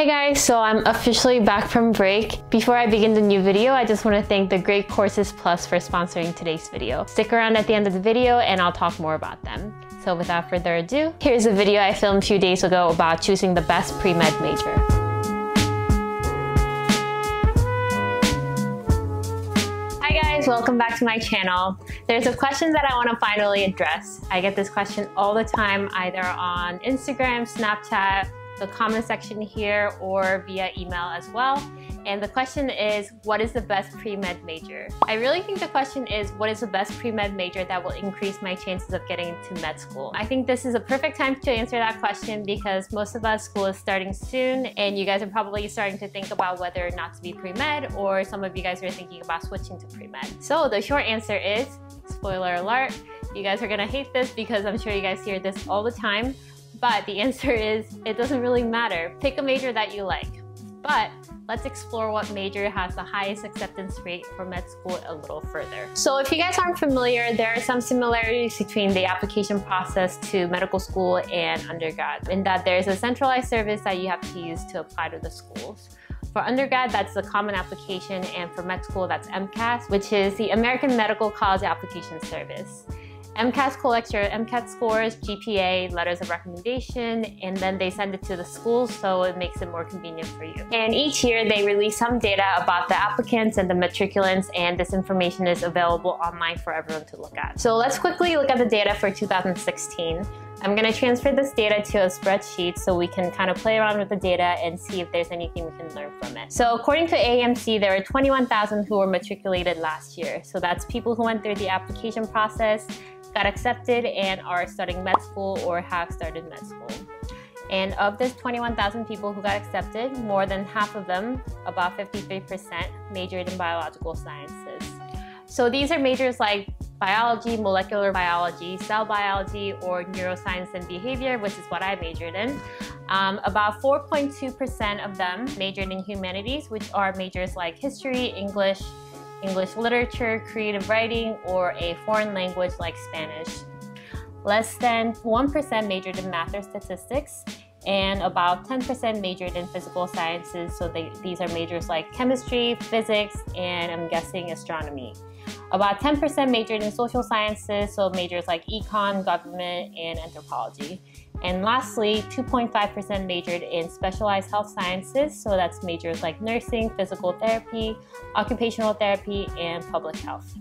Hey guys, so I'm officially back from break. Before I begin the new video, I just want to thank the Great Courses Plus for sponsoring today's video. Stick around at the end of the video and I'll talk more about them. So without further ado, here's a video I filmed a few days ago about choosing the best pre-med major. Hi guys, welcome back to my channel. There's a question that I want to finally address. I get this question all the time either on Instagram, Snapchat, the comment section here or via email as well. And the question is, what is the best pre-med major? I really think the question is, what is the best pre-med major that will increase my chances of getting into med school? I think this is a perfect time to answer that question because most of us school is starting soon and you guys are probably starting to think about whether or not to be pre-med or some of you guys are thinking about switching to pre-med. So the short answer is, spoiler alert, you guys are gonna hate this because I'm sure you guys hear this all the time, but the answer is it doesn't really matter. Pick a major that you like. But let's explore what major has the highest acceptance rate for med school a little further. So if you guys aren't familiar, there are some similarities between the application process to medical school and undergrad in that there's a centralized service that you have to use to apply to the schools. For undergrad, that's the Common Application, and for med school, that's AMCAS, which is the American Medical College Application Service. AMCAS collects your MCAT scores, GPA, letters of recommendation, and then they send it to the schools so it makes it more convenient for you. And each year they release some data about the applicants and the matriculants and this information is available online for everyone to look at. So let's quickly look at the data for 2016. I'm going to transfer this data to a spreadsheet so we can kind of play around with the data and see if there's anything we can learn from it. So according to AAMC, there were 21,000 who were matriculated last year. So that's people who went through the application process, got accepted, and are studying med school or have started med school. And of this 21,000 people who got accepted, more than half of them, about 53%, majored in biological sciences. So these are majors like biology, molecular biology, cell biology, or neuroscience and behavior, which is what I majored in. Um, about 4.2% of them majored in humanities, which are majors like history, English, English literature, creative writing, or a foreign language like Spanish. Less than 1% majored in math or statistics, and about 10% majored in physical sciences. So they, these are majors like chemistry, physics, and I'm guessing astronomy. About 10% majored in social sciences, so majors like econ, government, and anthropology. And lastly, 2.5% majored in specialized health sciences, so that's majors like nursing, physical therapy, occupational therapy, and public health.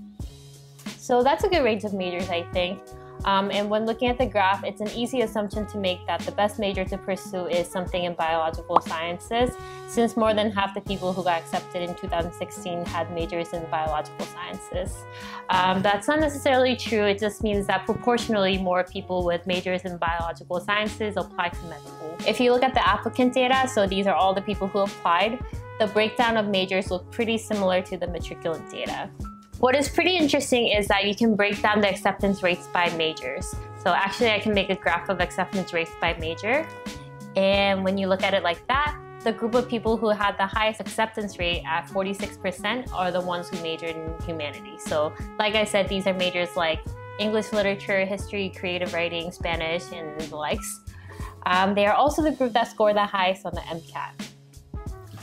So that's a good range of majors, I think. Um, and when looking at the graph, it's an easy assumption to make that the best major to pursue is something in biological sciences, since more than half the people who got accepted in 2016 had majors in biological sciences. Um, that's not necessarily true, it just means that proportionally more people with majors in biological sciences apply to med school. If you look at the applicant data, so these are all the people who applied, the breakdown of majors look pretty similar to the matriculant data. What is pretty interesting is that you can break down the acceptance rates by majors. So actually I can make a graph of acceptance rates by major. And when you look at it like that, the group of people who had the highest acceptance rate at 46% are the ones who majored in humanities. So like I said, these are majors like English literature, history, creative writing, Spanish, and the likes. Um, they are also the group that scored the highest on the MCAT.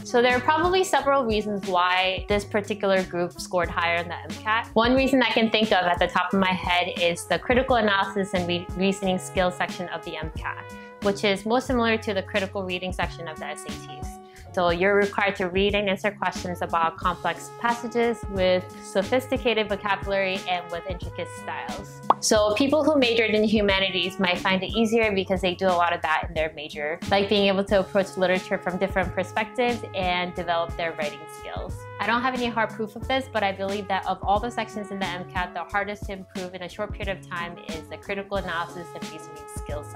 So there are probably several reasons why this particular group scored higher in the MCAT. One reason I can think of at the top of my head is the critical analysis and re reasoning skills section of the MCAT, which is most similar to the critical reading section of the SATs. So you're required to read and answer questions about complex passages with sophisticated vocabulary and with intricate styles. So people who majored in humanities might find it easier because they do a lot of that in their major, like being able to approach literature from different perspectives and develop their writing skills. I don't have any hard proof of this, but I believe that of all the sections in the MCAT, the hardest to improve in a short period of time is the critical analysis and reasoning skills.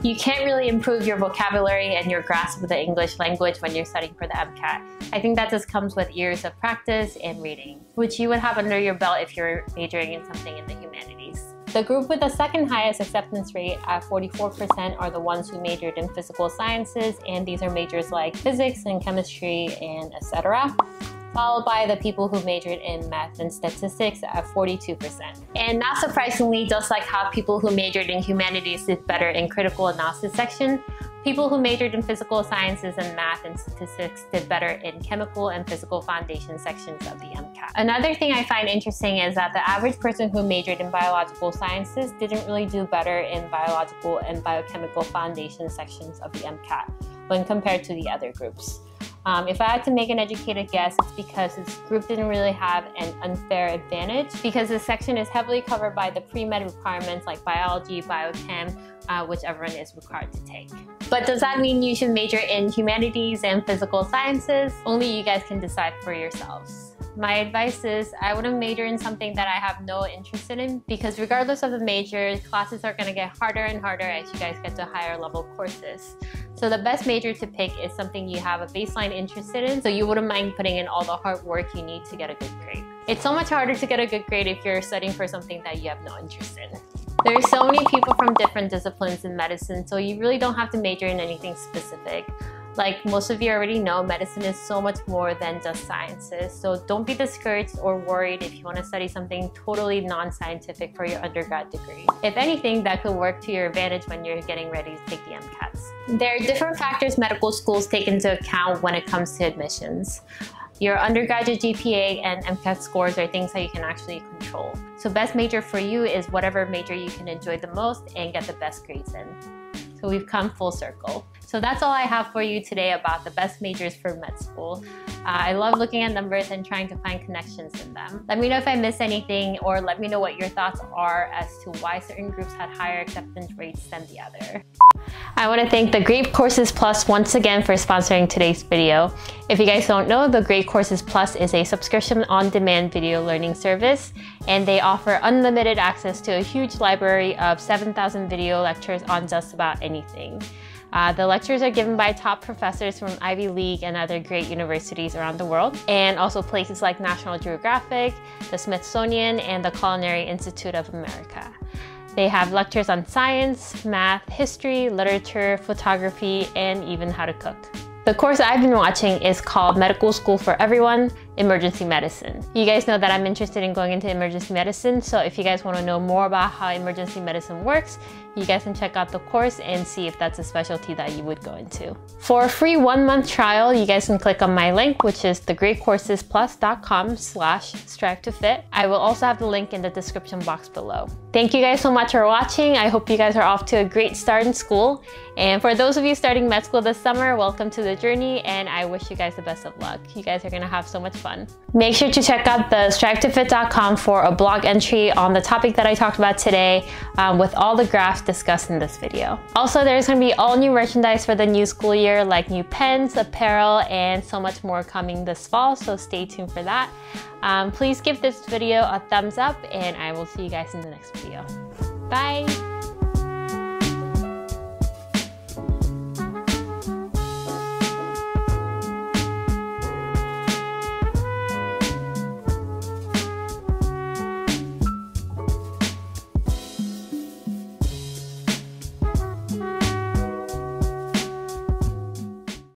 You can't really improve your vocabulary and your grasp of the English language when you're studying for the MCAT. I think that just comes with years of practice and reading, which you would have under your belt if you're majoring in something in the humanities. The group with the second highest acceptance rate at 44% are the ones who majored in physical sciences, and these are majors like physics and chemistry and etc followed by the people who majored in math and statistics at 42%. And not surprisingly, just like how people who majored in humanities did better in critical analysis section, People who majored in physical sciences and math and statistics did better in chemical and physical foundation sections of the MCAT. Another thing I find interesting is that the average person who majored in biological sciences didn't really do better in biological and biochemical foundation sections of the MCAT when compared to the other groups. Um, if I had to make an educated guess, it's because this group didn't really have an unfair advantage because this section is heavily covered by the pre-med requirements like biology, biochem, uh, which everyone is required to take. But does that mean you should major in humanities and physical sciences? Only you guys can decide for yourselves. My advice is I wouldn't major in something that I have no interest in because regardless of the major, classes are going to get harder and harder as you guys get to higher level courses. So the best major to pick is something you have a baseline interest in so you wouldn't mind putting in all the hard work you need to get a good grade. It's so much harder to get a good grade if you're studying for something that you have no interest in. There's so many people from different disciplines in medicine, so you really don't have to major in anything specific. Like most of you already know, medicine is so much more than just sciences. So don't be discouraged or worried if you want to study something totally non-scientific for your undergrad degree. If anything, that could work to your advantage when you're getting ready to take the MCATs. There are different factors medical schools take into account when it comes to admissions. Your undergraduate GPA and MCAT scores are things that you can actually control. So best major for you is whatever major you can enjoy the most and get the best grades in. So we've come full circle. So that's all I have for you today about the best majors for med school. Uh, I love looking at numbers and trying to find connections in them. Let me know if I missed anything or let me know what your thoughts are as to why certain groups had higher acceptance rates than the other. I want to thank the Great Courses Plus once again for sponsoring today's video. If you guys don't know, the Great Courses Plus is a subscription on-demand video learning service and they offer unlimited access to a huge library of 7,000 video lectures on just about anything. Uh, the lectures are given by top professors from Ivy League and other great universities around the world, and also places like National Geographic, the Smithsonian, and the Culinary Institute of America. They have lectures on science, math, history, literature, photography, and even how to cook. The course I've been watching is called Medical School for Everyone, Emergency Medicine. You guys know that I'm interested in going into emergency medicine, so if you guys want to know more about how emergency medicine works, you guys can check out the course and see if that's a specialty that you would go into. For a free one month trial, you guys can click on my link, which is thegreatcoursesplus.com slash strive to fit. I will also have the link in the description box below. Thank you guys so much for watching. I hope you guys are off to a great start in school. And for those of you starting med school this summer, welcome to the journey and I wish you guys the best of luck. You guys are gonna have so much fun. Make sure to check out the strivetofit.com for a blog entry on the topic that I talked about today um, with all the graphs discussed in this video. Also, there's gonna be all new merchandise for the new school year like new pens, apparel, and so much more coming this fall, so stay tuned for that. Um, please give this video a thumbs up and I will see you guys in the next video. Bye!